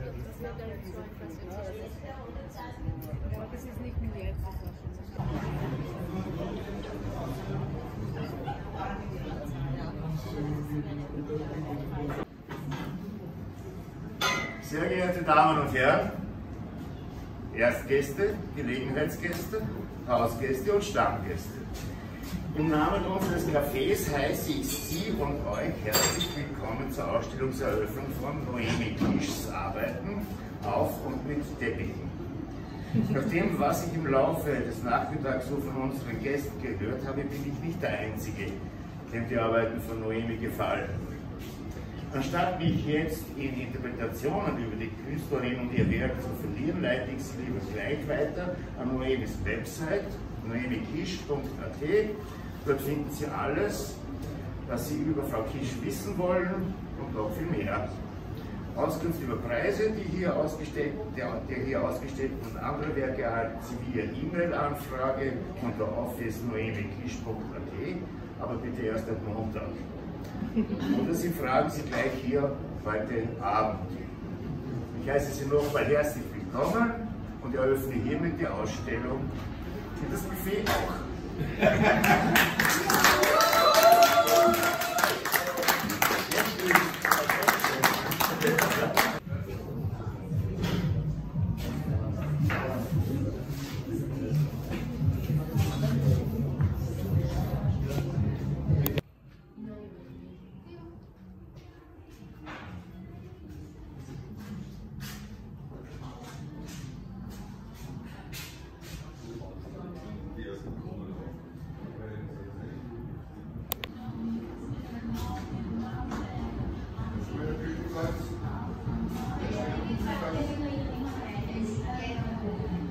Das ist nicht nur jetzt, das war schon Sehr geehrte Damen und Herren, Erstgäste, Gelegenheitsgäste, Hausgäste und Stammgäste. Im Namen unseres Cafés heiße ich Sie und euch herzlich willkommen zur Ausstellungseröffnung von Noemi Kischs Arbeiten auf und mit Teppichen. Nach dem, was ich im Laufe des Nachmittags so von unseren Gästen gehört habe, bin ich nicht der Einzige, dem die Arbeiten von Noemi gefallen. Anstatt mich jetzt in Interpretationen über die Künstlerin und ihr Werk zu verlieren, leite ich Sie lieber gleich weiter an Noemis Website, noemikisch.at. Dort finden Sie alles, was Sie über Frau Kisch wissen wollen und noch viel mehr. Auskunft über Preise, die hier ausgestellt, der, der hier ausgestellten und andere Werke erhalten Sie via E-Mail-Anfrage unter office.noemikisch.at, aber bitte erst am Montag. Oder Sie fragen Sie gleich hier heute Abend. Ich heiße Sie nochmal herzlich willkommen und eröffne hiermit die Ausstellung und das Buffet auch. Thank you.